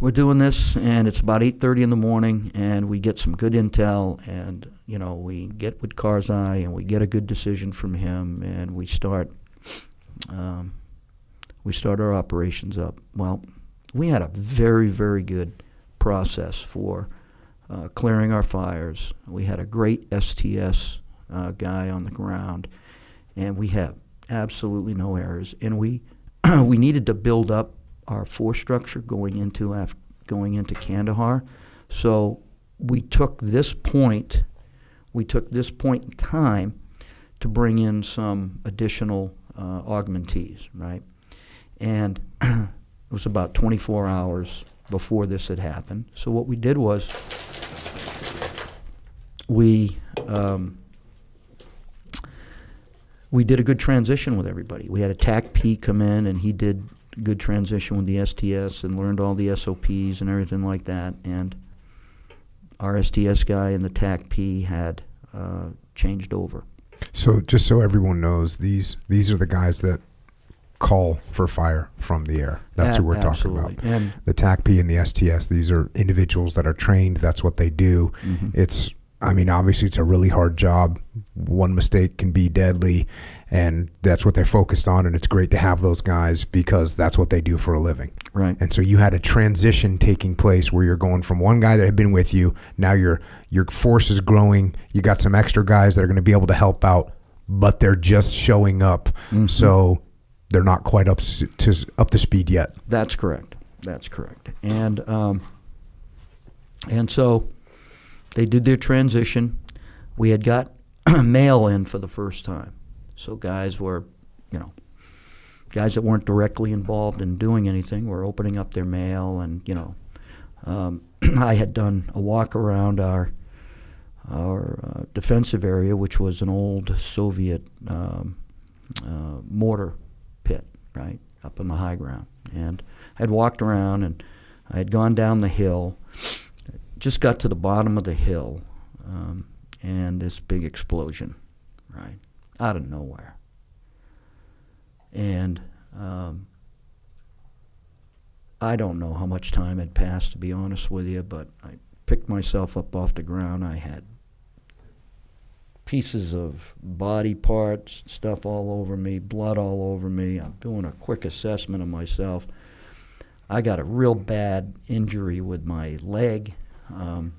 we're doing this, and it's about 8:30 in the morning, and we get some good intel, and you know we get with Karzai, and we get a good decision from him, and we start um, we start our operations up. Well, we had a very very good process for uh, clearing our fires. We had a great STS uh, guy on the ground, and we had absolutely no errors, and we we needed to build up our force structure going into af- going into Kandahar. So we took this point, we took this point in time to bring in some additional uh, augmentees, right? And it was about 24 hours before this had happened. So what we did was we um, we did a good transition with everybody. We had a TAC P come in, and he did good transition with the STS and learned all the SOPs and everything like that. And our STS guy and the TAC P had uh, changed over. So just so everyone knows, these these are the guys that call for fire from the air. That's A- who we're absolutely. talking about. And The TACP and the STS, these are individuals that are trained. That's what they do. Mm-hmm. It's, I mean, obviously it's a really hard job. One mistake can be deadly, and that's what they're focused on. And it's great to have those guys because that's what they do for a living. right, And so you had a transition taking place where you're going from one guy that had been with you. Now your your force is growing. You got some extra guys that are going to be able to help out, but they're just showing up. So they're not quite up to up to speed yet. that's correct. That's correct. And um, and so they did their transition. We had got mail in for the first time, so guys were, you know, guys that weren't directly involved in doing anything were opening up their mail, and you know, um, I had done a walk around our our uh, defensive area, which was an old Soviet um, uh, mortar pit, right up on the high ground, and I'd walked around and I had gone down the hill, just got to the bottom of the hill, um, and this big explosion, right out of nowhere, and um, I don't know how much time had passed, to be honest with you, but I picked myself up off the ground. I had pieces of body parts, stuff all over me, blood all over me. I'm doing a quick assessment of myself. I got a real bad injury with my leg, um,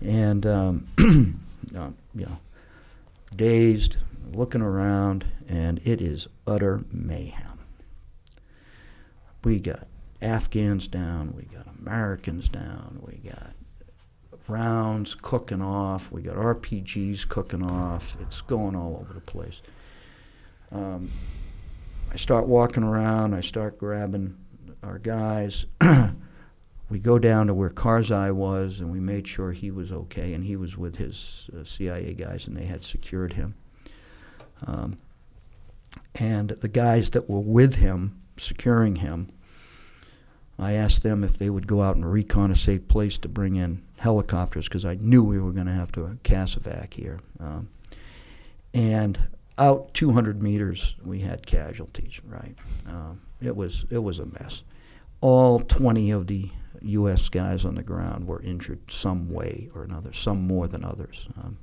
and um, uh, you know, dazed, looking around, and it is utter mayhem. We got Afghans down, we got Americans down, we got rounds cooking off, we got RPGs cooking off. It's going all over the place. Um, I start walking around, I start grabbing our guys. we go down to where Karzai was, and we made sure he was okay, and he was with his uh, CIA guys, and they had secured him. Um, and the guys that were with him, securing him, I asked them if they would go out and recon a safe place to bring in helicopters because I knew we were going to have to a CASEVAC here. Um, and out 200 meters, we had casualties. Right, um, it was it was a mess. All 20 of the U.S. guys on the ground were injured some way or another, some more than others, um,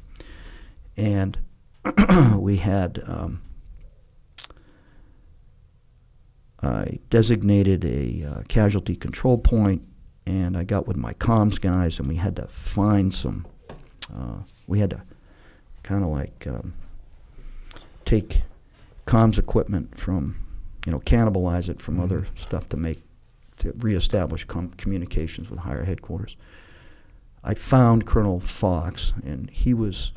and we had. Um, I designated a uh, casualty control point, and I got with my comms guys, and we had to find some. Uh, we had to kind of like um, take comms equipment from, you know, cannibalize it from other stuff to make to reestablish com- communications with higher headquarters. I found Colonel Fox, and he was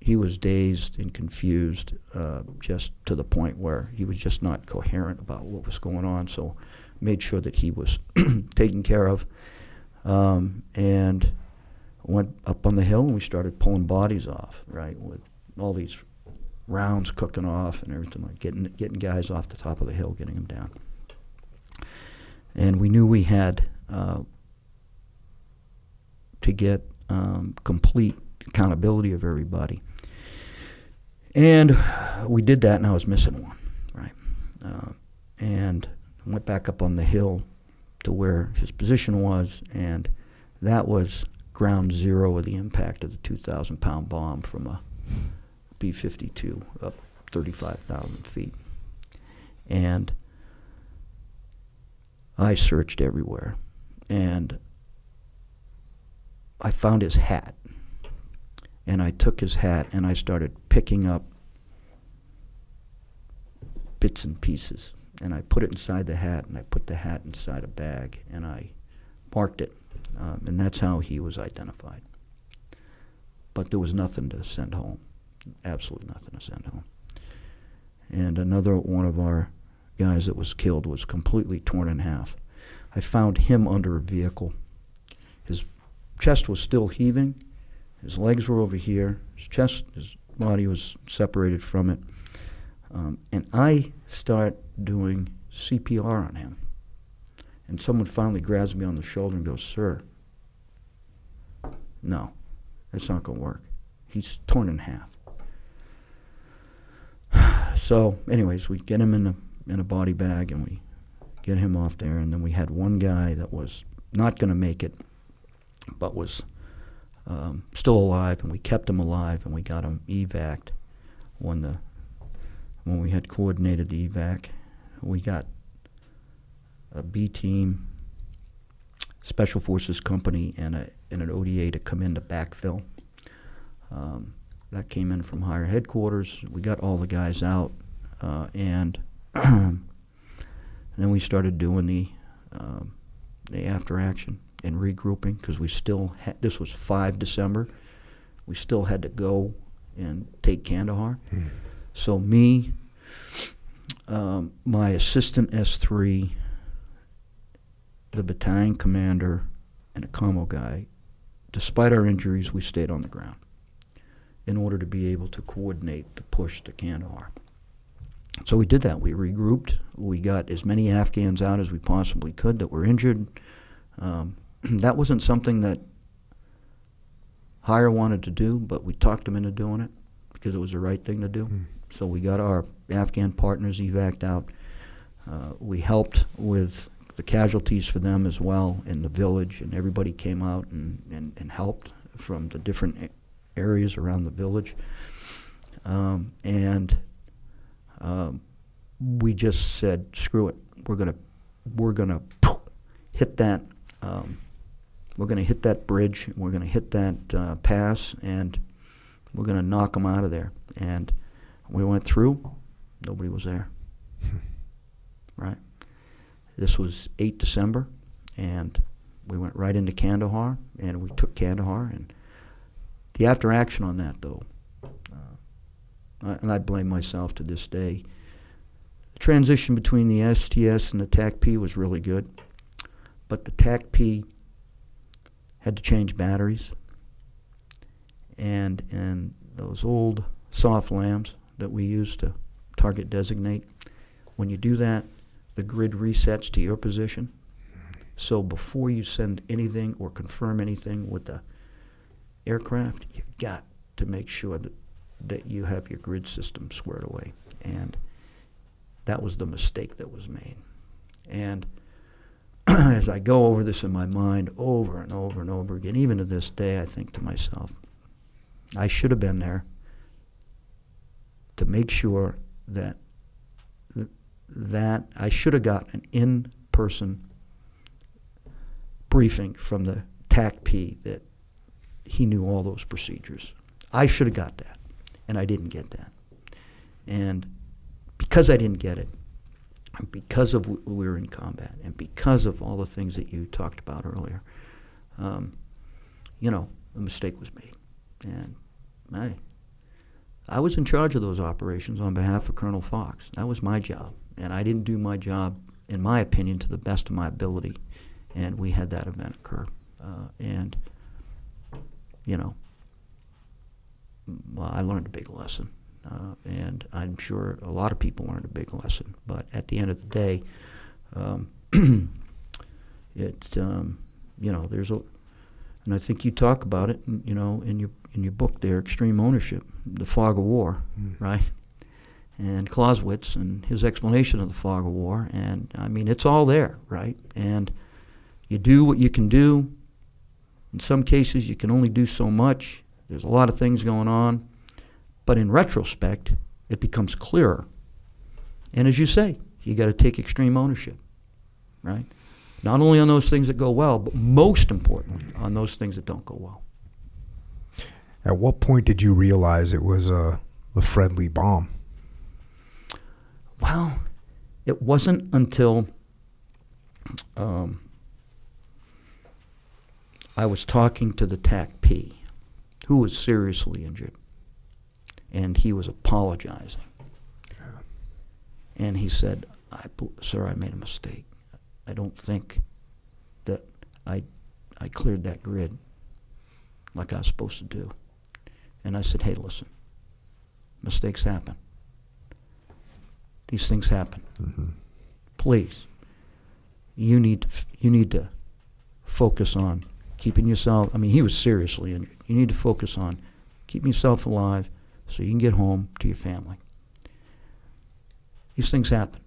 he was dazed and confused, uh, just to the point where he was just not coherent about what was going on. So, made sure that he was taken care of, um, and went up on the hill and we started pulling bodies off, right, with all these rounds cooking off and everything like getting getting guys off the top of the hill, getting them down. And we knew we had uh, to get um, complete accountability of everybody. And we did that, and I was missing one, right? Uh, and went back up on the hill to where his position was, and that was ground zero of the impact of the 2,000 pound bomb from a B 52 up 35,000 feet. And I searched everywhere, and I found his hat. And I took his hat and I started picking up bits and pieces. And I put it inside the hat, and I put the hat inside a bag, and I marked it. Um, and that's how he was identified. But there was nothing to send home. Absolutely nothing to send home. And another one of our guys that was killed was completely torn in half. I found him under a vehicle. His chest was still heaving. His legs were over here. His chest, his body was separated from it. Um, and I start doing CPR on him. And someone finally grabs me on the shoulder and goes, Sir, no, that's not going to work. He's torn in half. So, anyways, we get him in a, in a body bag and we get him off there. And then we had one guy that was not going to make it, but was um, still alive, and we kept him alive and we got him evac'd when the when we had coordinated the evac. We got a B team, special forces company, and a and an ODA to come in to backfill. Um, that came in from higher headquarters. We got all the guys out, uh, and then we started doing the um, the after action and regrouping because we still had this was five December. We still had to go and take Kandahar. So me, um, my assistant S three, the battalion commander, and a commo guy, despite our injuries, we stayed on the ground in order to be able to coordinate the push to Kandahar. So we did that. We regrouped. We got as many Afghans out as we possibly could that were injured. Um, that wasn't something that Higher wanted to do, but we talked them into doing it because it was the right thing to do. So we got our Afghan partners evac'd out. Uh, we helped with the casualties for them as well in the village, and everybody came out and, and, and helped from the different areas around the village. Um, and um, we just said, "Screw it, we're gonna we're gonna hit that um, we're gonna hit that bridge, we're gonna hit that uh, pass, and we're gonna knock them out of there." And we went through, nobody was there. right. This was 8 December, and we went right into Kandahar, and we took Kandahar. And the after action on that, though, and I blame myself to this day, the transition between the STS and the TAC-P was really good, but the TAC-P had to change batteries, and and those old SOFLAMs that we used to target designate, when you do that, the grid resets to your position. So before you send anything or confirm anything with the aircraft, you've got to make sure that, that you have your grid system squared away. And that was the mistake that was made. And as I go over this in my mind over and over and over again, even to this day, I think to myself, I should have been there to make sure that that I should have got an in-person briefing from the TAC-P that he knew all those procedures. I should have got that, and I didn't get that. And because I didn't get it, because of we were in combat, and because of all the things that you talked about earlier, um, you know, a mistake was made. And I, I was in charge of those operations on behalf of Colonel Fox. That was my job, and I didn't do my job, in my opinion, to the best of my ability. And we had that event occur, uh, and you know, well, I learned a big lesson, uh, and I'm sure a lot of people learned a big lesson. But at the end of the day, um, it um, you know there's a, and I think you talk about it, you know, in your in your book there, Extreme Ownership, the fog of war, Mm. right? And Clausewitz and his explanation of the fog of war, and I mean it's all there, right? And You do what you can do. In some cases, you can only do so much. There's a lot of things going on. But in retrospect, it becomes clearer. And as you say, you got to take extreme ownership, right? Not only on those things that go well, but most importantly, on those things that don't go well. At what point did you realize it was a, a friendly bomb? Well, it wasn't until um, I was talking to the TAC-P, who was seriously injured, and he was apologizing. And he said, I, "Sir, I made a mistake. I don't think that I, I cleared that grid like I was supposed to do." And I said, "Hey, listen, mistakes happen. These things happen. Mm-hmm. Please, you need to, you need to focus on keeping yourself. I mean, he was seriously injured. You need to focus on keeping yourself alive so you can get home to your family. These things happen.